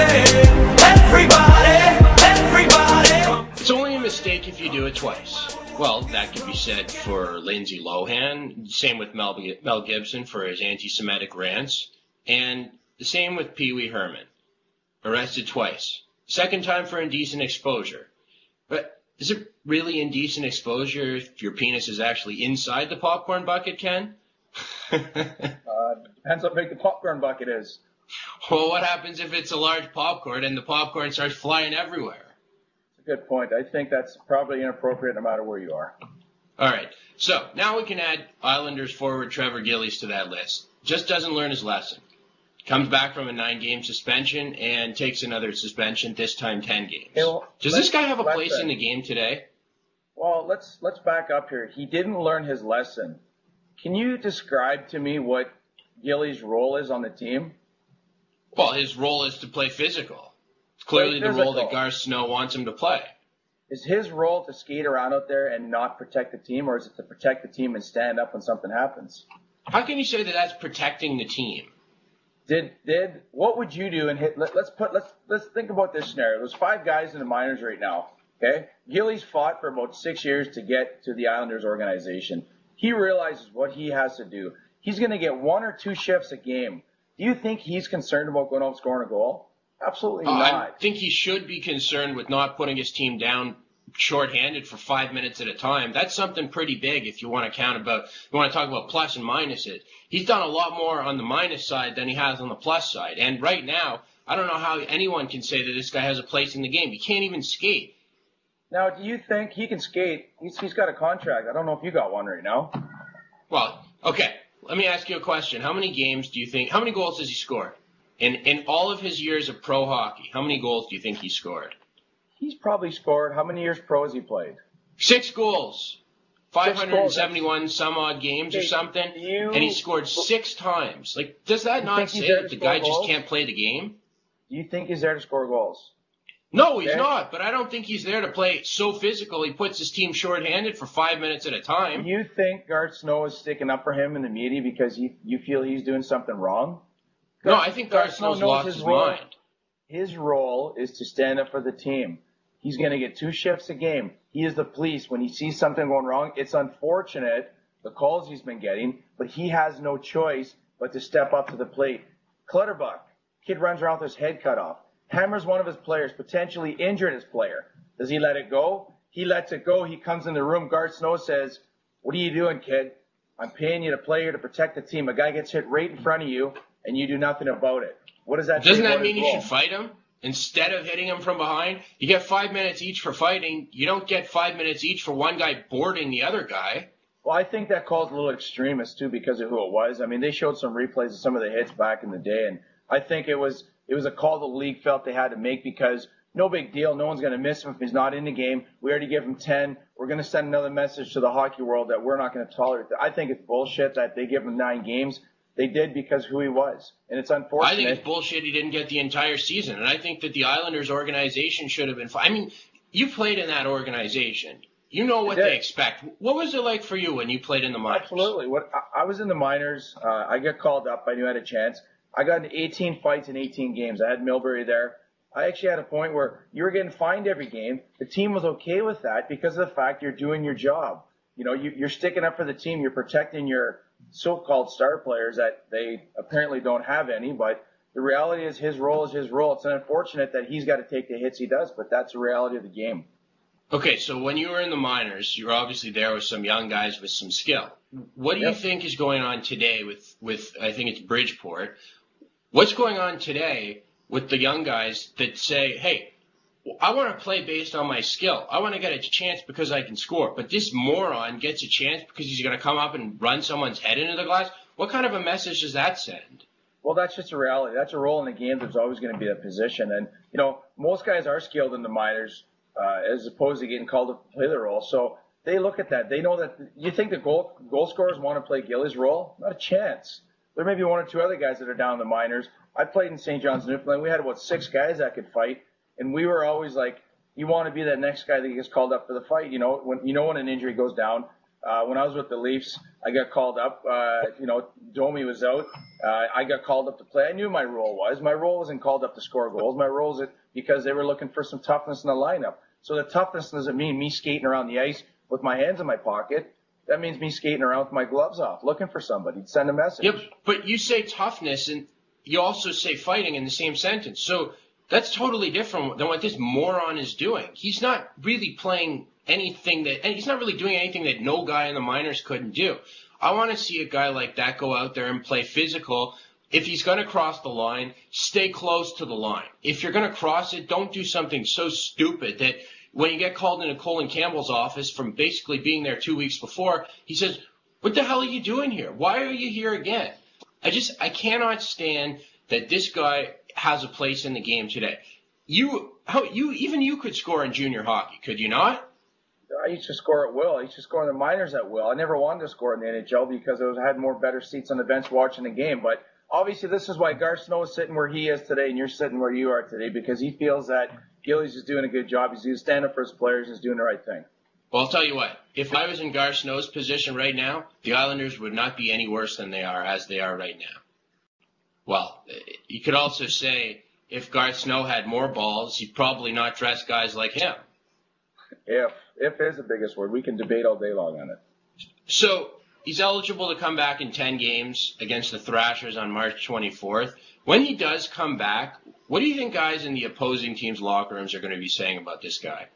Everybody, everybody. It's only a mistake if you do it twice. Well, that could be said for Lindsay Lohan. Same with Mel, Mel Gibson for his anti-Semitic rants, and the same with Pee Wee Herman, arrested twice. Second time for indecent exposure. But is it really indecent exposure if your penis is actually inside the popcorn bucket, Ken? Uh, depends how big the popcorn bucket is. Well, what happens if it's a large popcorn and the popcorn starts flying everywhere? It's a good point. I think that's probably inappropriate no matter where you are. All right. So now we can add Islanders forward Trevor Gillies to that list. Just doesn't learn his lesson. Comes back from a nine-game suspension and takes another suspension. This time, ten games. Okay, well, Does this guy have a place in the game today? Well, let's let's back up here. He didn't learn his lesson. Can you describe to me what Gillies' role is on the team? Well, his role is to play physical. It's clearly Play the role that Gar Garth Snow wants him to play. Is his role to skate around out there and not protect the team, or is it to protect the team and stand up when something happens? How can you say that that's protecting the team? Did did what would you do and hit? Let, let's put let's let's think about this scenario. There's five guys in the minors right now. Okay, Gillies fought for about six years to get to the Islanders organization. He realizes what he has to do. He's going to get one or two shifts a game. Do you think he's concerned about going out and scoring a goal? Absolutely Uh, I think he should be concerned with not putting his team down shorthanded for five minutes at a time. That's something pretty big if you want to count about, you want to talk about plus and minuses. He's done a lot more on the minus side than he has on the plus side. And right now, I don't know how anyone can say that this guy has a place in the game. He can't even skate. Now, do you think he can skate? He's, he's got a contract. I don't know if you got one right now. Well, okay. Let me ask you a question. How many games do you think, how many goals has he scored? In, in all of his years of pro hockey, how many goals do you think he scored? He's probably scored. How many years pro has he played? Six goals. Six goals. 571 some odd games or something. you- and he scored six times. Like, does that not say that the guy score just can't play the game? Do you think he's there to score goals? No, he's Okay. not. But I don't think he's there to play so physical. He puts his team shorthanded for five minutes at a time. Do you think Garth Snow is sticking up for him in the media because you, you feel he's doing something wrong? No, I think Garth Snow knows lost his role. mind. His role is to stand up for the team. He's going to get two shifts a game. He is the police. When he sees something going wrong, it's unfortunate the calls he's been getting, but he has no choice but to step up to the plate. Clutterbuck, kid runs around with his head cut off. Hammers one of his players, potentially injuring his player. Does he let it go? He lets it go. He comes in the room. Garth Snow says, What are you doing, kid? I'm paying you to play here to protect the team. A guy gets hit right in front of you, and you do nothing about it. What does that? Doesn't that mean you should fight him? Instead of hitting him from behind, you get five minutes each for fighting. You don't get five minutes each for one guy boarding the other guy. Well, I think that call's a little extremist too because of who it was. I mean, they showed some replays of some of the hits back in the day, and I think it was it was a call the league felt they had to make because no big deal. No one's going to miss him if he's not in the game. We already gave him ten. We're going to send another message to the hockey world that we're not going to tolerate that. I think it's bullshit that they give him nine games. They did because who he was, and it's unfortunate. I think it's bullshit he didn't get the entire season, and I think that the Islanders organization should have been. I mean, you played in that organization. You know what they expect. What was it like for you when you played in the minors? Absolutely. What I, I was in the minors. Uh, I got called up. I knew I had a chance. I got into 18 fights in 18 games. I had Milbury there. I actually had a point where you were getting fined every game. The team was okay with that because of the fact you're doing your job. You know, you, you're sticking up for the team. You're protecting your so-called star players that they apparently don't have any. But the reality is his role is his role. It's unfortunate that he's got to take the hits he does, but that's the reality of the game. Okay, so when you were in the minors, you were obviously there with some young guys with some skill. What do you think is going on today with, with I think it's Bridgeport? What's going on today with the young guys that say, hey, I want to play based on my skill. I want to get a chance because I can score. But this moron gets a chance because he's going to come up and run someone's head into the glass. What kind of a message does that send? Well, that's just a reality. That's a role in the game. There's always going to be a position, and you know most guys are skilled in the minors uh, as opposed to getting called to play the role. So they look at that. They know that. You think the goal goal scorers want to play Gillies' role? Not a chance. There may be one or two other guys that are down in the minors. I played in St. John's, Newfoundland. We had about six guys that could fight, and we were always like, you want to be that next guy that gets called up for the fight. You know, when you know when an injury goes down. Uh, when I was with the Leafs, I got called up. Uh, you know, Domi was out. Uh, I got called up to play. I knew my role was. My role wasn't called up to score goals. My role was because they were looking for some toughness in the lineup. So the toughness doesn't mean me skating around the ice with my hands in my pocket. That means me skating around with my gloves off, looking for somebody to send a message. Yep, but you say toughness and you also say fighting in the same sentence. So that's totally different than what this moron is doing. He's not really playing anything that, and he's not really doing anything that no guy in the minors couldn't do. I want to see a guy like that go out there and play physical. If he's going to cross the line, stay close to the line. If you're going to cross it, don't do something so stupid that when you get called into Colin Campbell's office from basically being there two weeks before, he says, what the hell are you doing here? Why are you here again? I just, I cannot stand that this guy has a place in the game today. You, how, you, even you could score in junior hockey, could you not? I used to score at will. I used to score in the minors at will. I never wanted to score in the NHL because I was, I had more better seats on the bench watching the game. But obviously, this is why Garth Snow is sitting where he is today, and you're sitting where you are today because he feels that Gillies is doing a good job. He's, he's standing up for his players. He's doing the right thing. Well, I'll tell you what. If I was in Gar Snow's position right now, the Islanders would not be any worse than they are as they are right now. Well, you could also say if Gar Snow had more balls, he'd probably not dress guys like him. If if is the biggest word, we can debate all day long on it. So he's eligible to come back in 10 games against the Thrashers on March 24th. When he does come back, what do you think guys in the opposing team's locker rooms are going to be saying about this guy?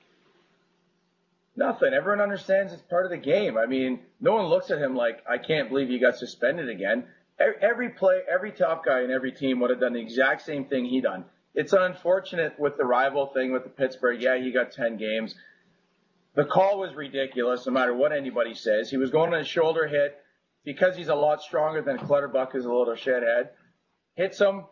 Nothing. Everyone understands it's part of the game. I mean, no one looks at him like, I can't believe you got suspended again. Every play, every top guy in every team would have done the exact same thing he done. It's unfortunate with the rival thing with the Pittsburgh. Yeah, he got 10 games. The call was ridiculous, no matter what anybody says. He was going on a shoulder hit because he's a lot stronger than Clutterbuck, is a little shithead. Hits him,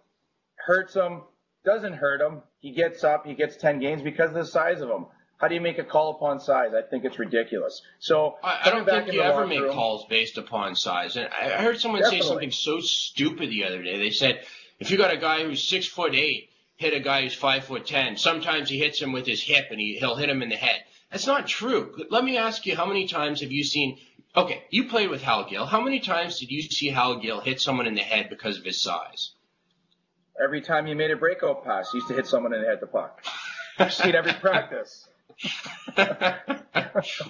hurts him, doesn't hurt him. He gets up, he gets 10 games because of the size of him. How do you make a call upon size? I think it's ridiculous. So I, I don't think you ever make room, calls based upon size. And I heard someone definitely. say something so stupid the other day. They said if you got a guy who's six foot eight hit a guy who's five foot ten, sometimes he hits him with his hip and he, he'll hit him in the head. That's not true. Let me ask you, how many times have you seen? Okay, you played with Hal Gill. How many times did you see Hal Gill hit someone in the head because of his size? Every time he made a breakout pass, he used to hit someone in the head the puck. I've seen every practice.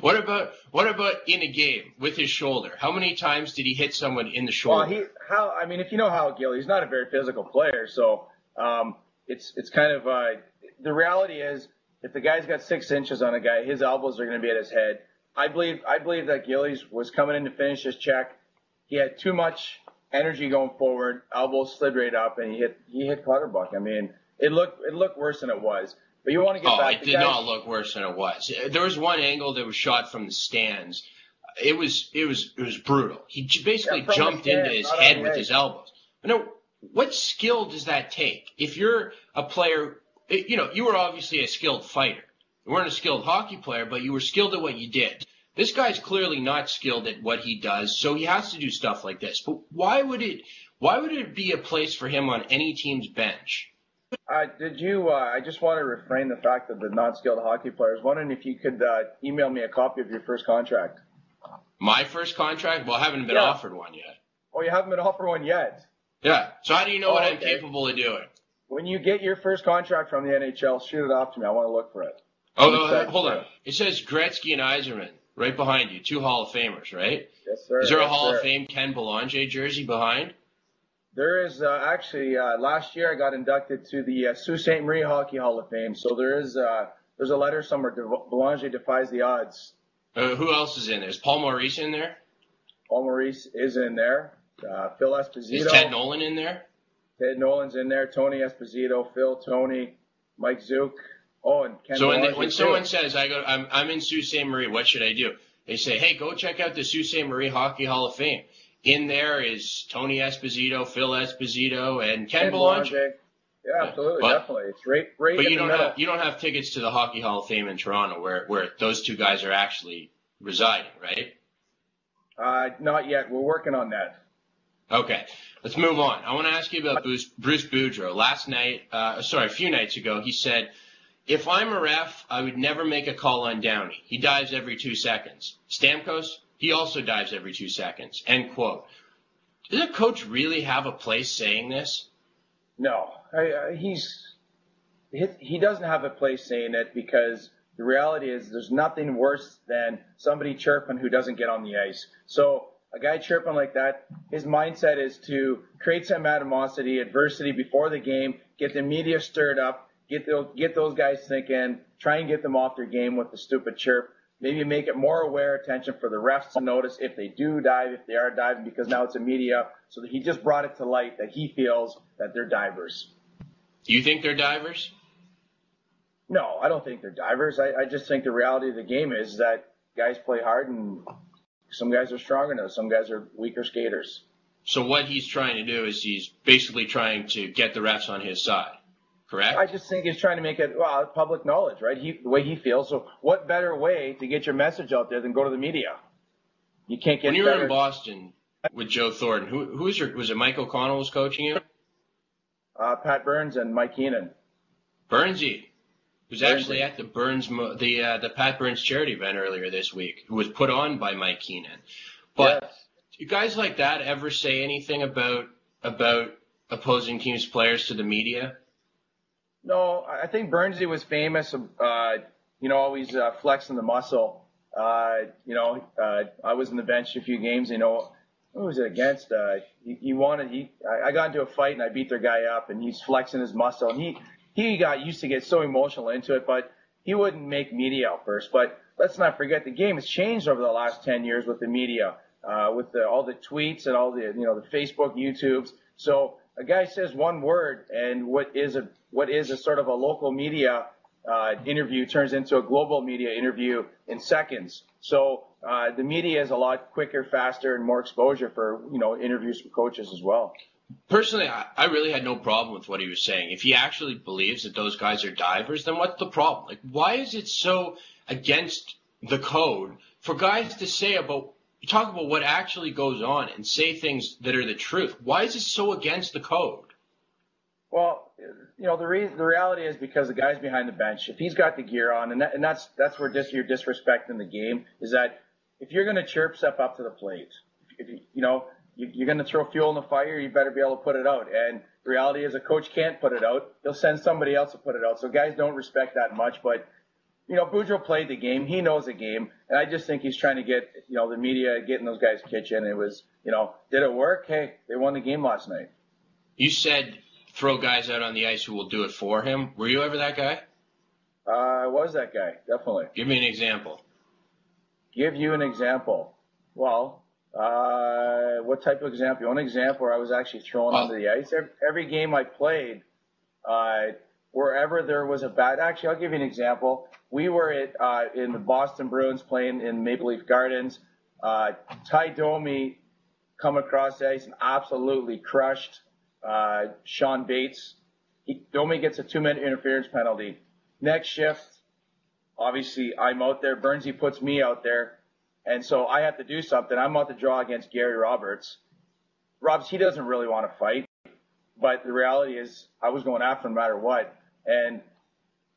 what about what about in a game with his shoulder? How many times did he hit someone in the shoulder? Well, he how I mean, if you know Hal Gill, he's not a very physical player, so um, it's it's kind of uh, the reality is if the guy's got six inches on a guy, his elbows are going to be at his head. I believe I believe that Gillies was coming in to finish his check. He had too much energy going forward. Elbows slid right up, and he hit he hit Clutterbuck. I mean, it looked it looked worse than it was. But you want to get oh, back. it did guys. not look worse than it was. There was one angle that was shot from the stands. It was it was it was brutal. He basically yeah, jumped stand, into his head with his elbows. Now, what skill does that take? If you're a player, you know, you were obviously a skilled fighter. You weren't a skilled hockey player, but you were skilled at what you did. This guy's clearly not skilled at what he does, so he has to do stuff like this. But why would it? Why would it be a place for him on any team's bench? Uh, did you? Uh, I just want to refrain the fact that the non-skilled hockey players. Wondering if you could uh, email me a copy of your first contract. My first contract? Well, I haven't been yeah. offered one yet. Oh, you haven't been offered one yet? Yeah. So how do you know oh, what I'm capable of doing? When you get your first contract from the NHL, shoot it off to me. I want to look for it. Oh, no, hold on. It says Gretzky and Yzerman right behind you, two Hall of Famers, right? Yes, sir. Is there a yes, Hall sir. of Fame Ken Belanger jersey behind? There is uh, actually uh, last year I got inducted to the uh, Sault Ste. Marie Hockey Hall of Fame. So there is uh, there's a letter somewhere. Belanger defies the odds. Uh, who else is in there? Is Paul Maurice in there? Paul Maurice is in there. Uh, Phil Esposito. Is Ted Nolan in there? Ted Nolan's in there. Tony Esposito, Phil, Tony, Mike Zuke. Oh, and Ken. So when, they, when someone says I go, I'm, I'm in Sault Ste. Marie, what should I do? They say, hey, go check out the Sault Ste. Marie Hockey Hall of Fame in there is Tony Esposito, Phil Esposito, and Ken, Ken Belanger. Yeah, absolutely, but, definitely. It's right, right. But you don't have you don't have tickets to the Hockey Hall of Fame in Toronto, where where those two guys are actually residing, right? Uh, not yet. We're working on that. Okay, let's move on. I want to ask you about Bruce, Bruce Boudreau. Last night, uh, sorry, a few nights ago, he said, "If I'm a ref, I would never make a call on Downie. He dives every two seconds. Stamkos, He also dives every two seconds. End quote. Does a coach really have a place saying this? No, I, he's he, he doesn't have a place saying it because the reality is there's nothing worse than somebody chirping who doesn't get on the ice. So a guy chirping like that, his mindset is to create some animosity, adversity before the game, get the media stirred up, get those, get those guys thinking, try and get them off their game with the stupid chirp. Maybe make it more aware attention for the refs to notice if they do dive, if they are diving, because now it's a media. So that he just brought it to light that he feels that they're divers. Do you think they're divers? No, I don't think they're divers. I, I just think the reality of the game is that guys play hard and some guys are stronger than others. Some guys are weaker skaters. So what he's trying to do is he's basically trying to get the refs on his side, correct? I just think he's trying to make it well public knowledge, right? He, the way he feels. So, what better way to get your message out there than go to the media? You can't get. when you were in Boston with Joe Thornton, who who was your was it Mike O'Connell was coaching you? uh, Pat Burns and Mike Keenan. Burnsy, who's Burnsy. actually at the Burns the uh, the Pat Burns charity event earlier this week, who was put on by Mike Keenan. But Yes. do guys like that ever say anything about about opposing teams' players to the media? No, I think Burnsy was famous, uh, you know, always uh, flexing the muscle. Uh, you know, uh, I was in the bench a few games. You know, who was it against? Uh, he, he wanted. He I, got into a fight and I beat their guy up, and he's flexing his muscle. And he he got used to get so emotional into it, but he wouldn't make media first. But let's not forget the game has changed over the last ten years with the media, uh, with the, all the tweets and all the you know the Facebook, YouTubes. So a guy says one word, and what is a what is a sort of a local media uh, interview turns into a global media interview in seconds. So uh, the media is a lot quicker, faster, and more exposure for you know interviews from coaches as well. Personally, I, I really had no problem with what he was saying. If he actually believes that those guys are divers, then what's the problem? Like, why is it so against the code for guys to say about talk about what actually goes on and say things that are the truth? Why is it so against the code? Well, you know the re- the reality is because the guy's behind the bench. If he's got the gear on, and, that, and that's that's where dis- you're disrespecting the game is that if you're going to chirp, step up to the plate. If you, you know you, you're going to throw fuel in the fire, you better be able to put it out. And the reality is, a coach can't put it out. He'll send somebody else to put it out. So guys don't respect that much, but. You know, Boudreau played the game. He knows the game, and I just think he's trying to get you know the media getting those guys' kitchen. It was you know, did it work? Hey, they won the game last night. You said throw guys out on the ice who will do it for him. Were you ever that guy? Uh, I was that guy, definitely. Give me an example. Give you an example. Well, uh, what type of example? One example where I was actually thrown Well- onto the ice. Every, every game I played, uh, wherever there was a bad. Actually, I'll give you an example. We were at uh, in the Boston Bruins playing in Maple Leaf Gardens. Uh, Tie Domi come across the ice and absolutely crushed uh, Shawn Bates. He, Domi gets a two-minute interference penalty. Next shift, obviously I'm out there. Burnsy puts me out there, and so I have to do something. I'm out to draw against Gary Roberts. Robs, he doesn't really want to fight, but the reality is I was going after him no matter what, and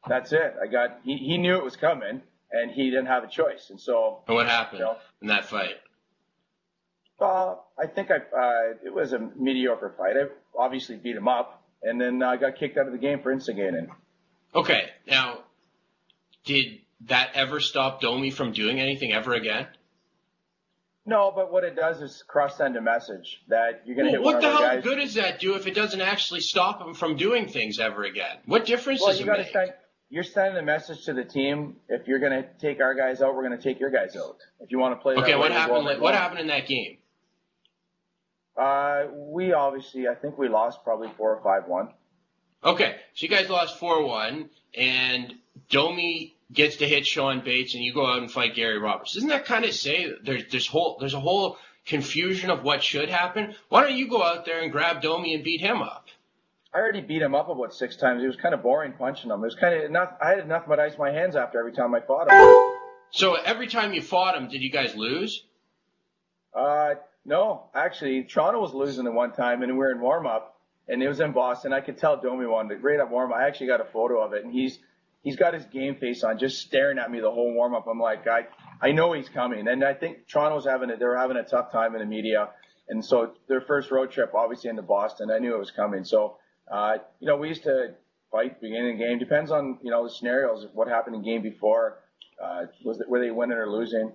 that's it. I got he, he knew it was coming, and he didn't have a choice, and so And what happened No. in that fight? uh, I think I uh, it was a mediocre fight. I obviously beat him up, and then I got kicked out of the game for instigating. Okay, now, did that ever stop Domi from doing anything ever again? No, but what it does is cross send a message that you're going to Well, hit what the hell guys. good does that do if it doesn't actually stop them from doing things ever again? What difference well, does you it make? send. You're sending a message to the team. If you're going to take our guys out, we're going to take your guys out. If you want to play. Okay, that what way, happened? what happened in that game? Uh, we obviously, I think we lost probably four or five one. Okay, so you guys lost four one, and Domi gets to hit Shawn Bates, and you go out and fight Gary Roberts. Doesn't that kind of say there's there's whole there's a whole confusion of what should happen? Why don't you go out there and grab Domi and beat him up? I already beat him up about six times. It was kind of boring punching him. It was kind of not. I had nothing but ice my hands after every time I fought him. So every time you fought him, did you guys lose? Uh, no, actually, Toronto was losing at one time, and we were in warm up, and it was in Boston. I could tell Domi wanted to great up warm up. I actually got a photo of it, and he's he's got his game face on, just staring at me the whole warm up. I'm like, I I know he's coming, and I think Toronto's having a, they're having a tough time in the media, and so their first road trip, obviously into Boston, I knew it was coming. So, uh, you know, we used to fight beginning of the game. Depends on you know the scenarios of what happened in game before. Uh, was it, were they winning or losing?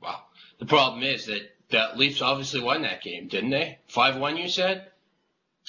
Wow. The problem is that the Leafs obviously won that game, didn't they? Five one, you said.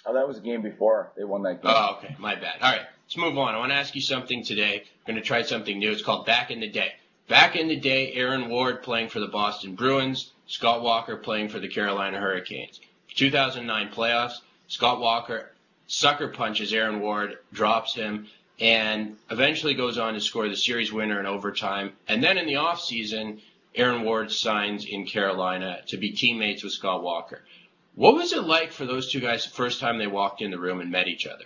Oh, that was the game before they won that game. Oh, okay. My bad. All right. Let's move on. I want to ask you something today. I'm going to try something new. It's called Back in the Day. Back in the day, Aaron Ward playing for the Boston Bruins, Scott Walker playing for the Carolina Hurricanes. 2009 playoffs, Scott Walker sucker punches Aaron Ward, drops him, and eventually goes on to score the series winner in overtime. And then in the offseason, Aaron Ward signs in Carolina to be teammates with Scott Walker. What was it like for those two guys the first time they walked in the room and met each other?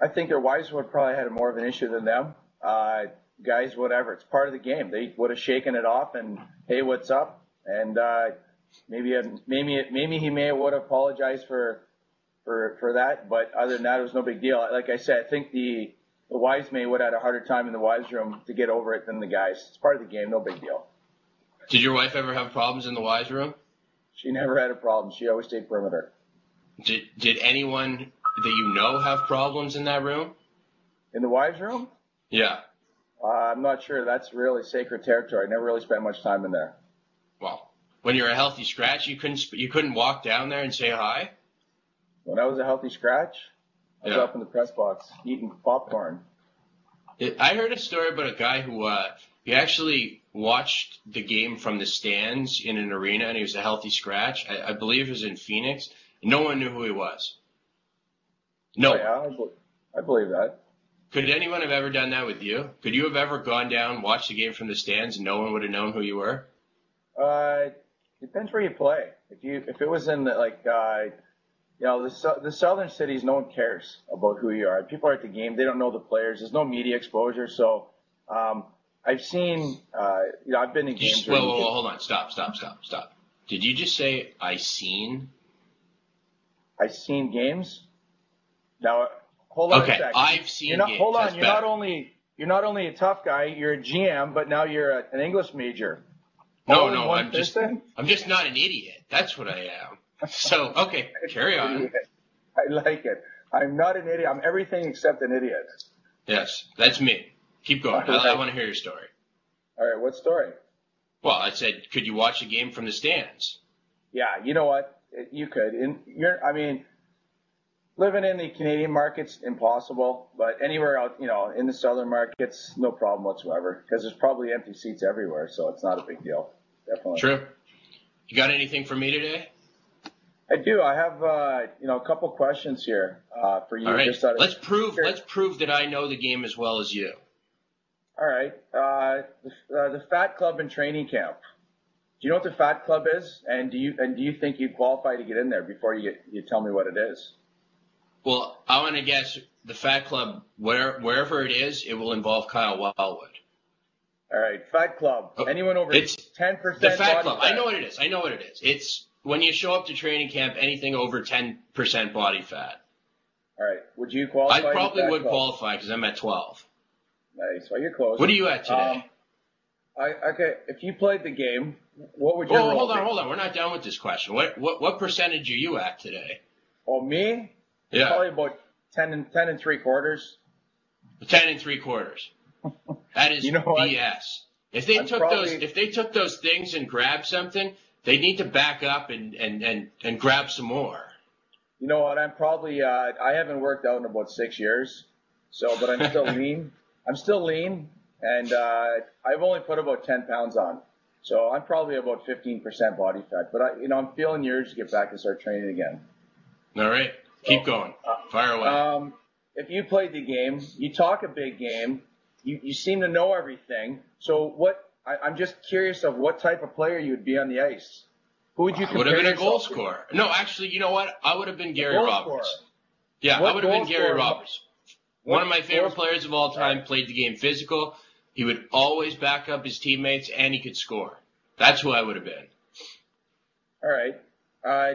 I think their wives would probably had more of an issue than them. Uh, guys, whatever, it's part of the game. They would have shaken it off and hey, what's up? And uh, maybe maybe maybe he may have would have apologized for for for that, but other than that, it was no big deal. Like I said, I think the the wives may would have had a harder time in the wives' room to get over it than the guys. It's part of the game, no big deal. Did your wife ever have problems in the wives' room? She never had a problem. She always stayed perimeter. Did Did anyone that you know have problems in that room? In the wives' room? Yeah. Uh, I'm not sure. That's really sacred territory. I never really spent much time in there. Well, when you're a healthy scratch, you couldn't sp- you couldn't walk down there and say hi. When I was a healthy scratch, I was Yeah. up in the press box eating popcorn. It, I heard a story about a guy who uh, he actually watched the game from the stands in an arena, and he was a healthy scratch. I, I believe it was in Phoenix. No one knew who he was. No. Oh, yeah, I, bel I believe that. Could anyone have ever done that with you? Could you have ever gone down, watched the game from the stands, and no one would have known who you were? Uh, depends where you play. If you if it was in the, like uh, you know the the southern cities, no one cares about who you are. People are at the game; they don't know the players. There's no media exposure, so um, I've seen. Uh, you know, I've been in games. whoa, you whoa, get- whoa, hold on. Stop, stop, stop, stop. Did you just say I seen? I've seen games. Now, hold on Okay, a second. I've seen You're not. Hold on. You're not only you're not only a tough guy. You're a GM, but now you're a, an English major. No, All no, I'm just person? I'm just not an idiot. That's what I am. So, okay, carry on. I like it. I'm not an idiot. I'm everything except an idiot. Yes, that's me. Keep going. I, I want to hear your story. All right, what story? Well, I said, could you watch a game from the stands? Yeah, you know what? You could. And you're, I mean, living in the Canadian markets impossible, but anywhere out, you know, in the southern markets, no problem whatsoever because there's probably empty seats everywhere, so it's not a big deal. Definitely. True. You got anything for me today? I do. I have, uh, you know, a couple questions here uh, for you. All right. Of- Let's prove. Let's prove that I know the game as well as you. All right. Uh, the, uh, the Fat Club and training camp. Do you know what the Fat Club is? And do you and do you think you qualify to get in there before you you tell me what it is? Well, I want to guess the Fat Club, where, wherever it is, it will involve Kyle Wellwood. All right, Fat Club. Oh, Anyone over it's ten percent? The Fat Club. I know what it is. I know what it is. It's when you show up to training camp, anything over 10% body fat. All right. Would you qualify? I probably would Club? qualify because I'm at 12. Nice. Well, you're close. What are you at today? Um, I, okay. If you played the game, what would your Oh, hold on, be? hold on. We're not done with this question. What what what percentage are you at today? Oh, me? Yeah, Probably about ten and ten and three quarters. ten and three quarters. That is You know? BS. If they I'm took probably- those, if they took those things and grabbed something, they need to back up and and and and grab some more. You know what? I'm probably. Uh, I haven't worked out in about six years, so but I'm still lean. I'm still lean, and uh, I've only put about ten pounds on. So I'm probably about 15% body fat. But I, you know, I'm feeling urge to get back and start training again. All right, keep Oh. going. Fire away. Um, if you played the game, you talk a big game. You, you seem to know everything. So what? I, I'm just curious of what type of player you would be on the ice. Who would you I would have been a goal scorer. No, actually, you know what? I would have been Gary Roberts. scorer. Yeah, What I would have been Gary? Roberts. One of my favorite players of all time played the game physical. He would always back up his teammates, and he could score. That's who I would have been. All right. Uh,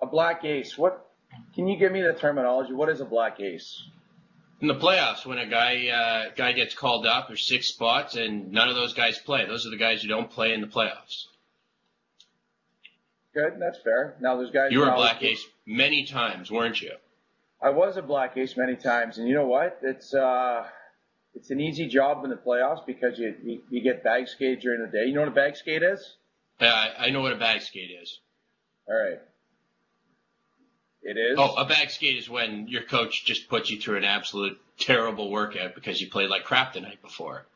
a black ace. What? Can you give me the terminology? What is a black ace? In the playoffs, when a guy uh, guy gets called up, there's six spots, and none of those guys play. Those are the guys who don't play in the playoffs. Good, that's fair. Now there's guys. You were a black ace many times, weren't you? I was a black ace many times, and you know what? It's uh, it's an easy job in the playoffs because you you, you get bag skate during the day. You know what a bag skate is? Uh, I know what a bag skate is. All right. It is. Oh, a bag skate is when your coach just puts you through an absolute terrible workout because you played like crap the night before.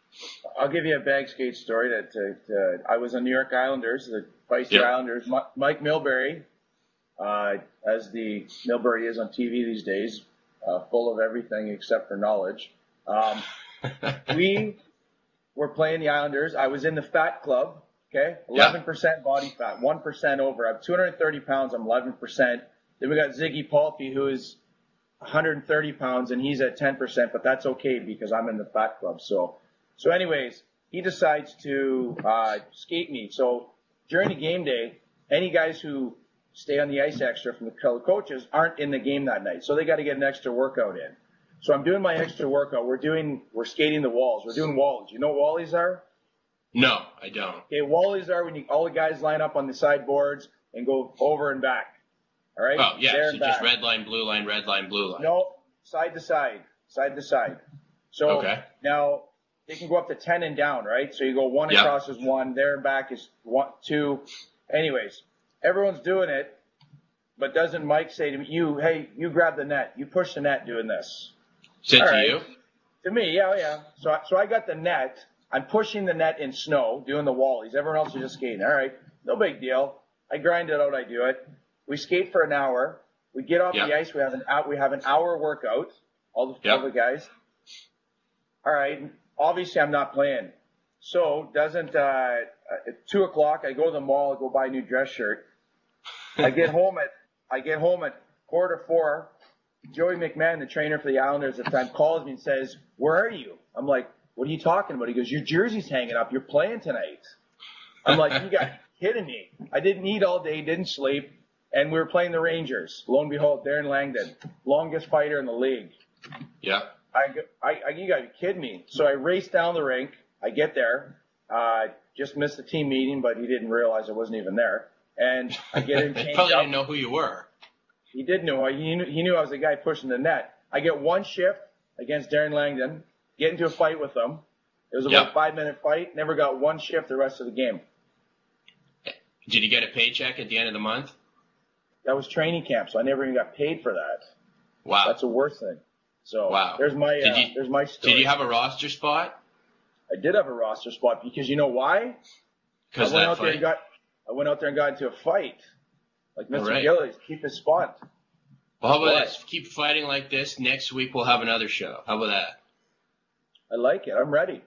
I'll give you a bag skate story that uh, I was on New York Islanders, the Vice Yeah. Islanders. Mi- Mike Milbury, uh, as the Milbury is on TV these days, uh, full of everything except for knowledge. Um, we were playing the Islanders. I was in the fat club. Okay, Yeah. 11% body fat, 1% over. I'm 230 pounds. I'm 11%. Then we got Ziggy Palffy, who is 130 pounds, and he's at 10%, but that's okay because I'm in the fat club. So, so anyways, he decides to uh, skate me. So during the game day, any guys who stay on the ice extra from the color coaches aren't in the game that night, so they got to get an extra workout in. So I'm doing my extra workout. We're doing, we're skating the walls. We're doing walls. You know what wallies are? no, I don't. Okay, wallies are when you, all the guys line up on the sideboards and go over and back. All right. Oh, yeah, There so just red line, blue line, red line, blue line. No, side to side, side to side. So Okay. now they can go up to ten and down, right? So you go one Yeah. across is one, there and back is one, two. Anyways, everyone's doing it, but doesn't Mike say to me, "You, hey, you grab the net, you push the net, doing this"? Said All to right. you? To me, yeah, yeah. So, I- so I got the net. I'm pushing the net in snow, doing the wallies. Everyone else is just skating. All right, no big deal. I grind it out. I do it. We skate for an hour. We get off Yeah. the ice. We have an out. We have an hour workout. All the, Yeah. all the guys. All right. Obviously, I'm not playing. So doesn't uh, at two o'clock? I go to the mall. I go buy a new dress shirt. I get home at I get home at quarter four. Joey McMahon, the trainer for the Islanders at the time, calls me and says, "Where are you?" I'm like, "What are you talking about?" He goes, "Your jersey's hanging up. You're playing tonight." I'm like, "You got kidding me?" I didn't eat all day, didn't sleep, and we were playing the Rangers. Lo and behold, Darren Langdon, longest fighter in the league. Yeah. I, I, I you got to be kidding me. So I race down the rink. I get there. Uh, just missed the team meeting, but he didn't realize I wasn't even there. And I get in, They changed probably up. didn't know who you were. He did know. He knew, he knew I was the guy pushing the net. I get one shift against Darren Langdon, get into a fight with him. It was about Yep. a five minute fight. Never got one shift the rest of the game. Did you get a paycheck at the end of the month? That was training camp, so I never even got paid for that. Wow. That's the worst thing. So Wow. there's my uh, you- there's my story. Did you have a roster spot? I did have a roster spot because you know why? Because I went that out there and got I went out there and got into a fight. Like Mr. Right. Gillies, keep his spot. well, how about What? this? Keep fighting like this. Next week we'll have another show. How about that? I like it. I'm ready.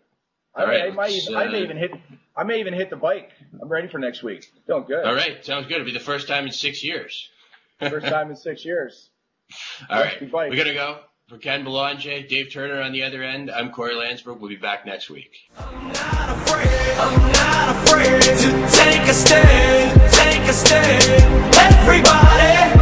All right, I, uh, I may uh, even hit. I may even hit the bike. I'm ready for next week. Feeling good. All right, sounds good. It'll be the first time in six years. first time in six years. All right, we're gonna go for Ken Belanger, Dave Turner on the other end. I'm Corey Landsberg. We'll be back next week. I'm not afraid. I'm not afraid to take a stand. Take a stand. Everybody.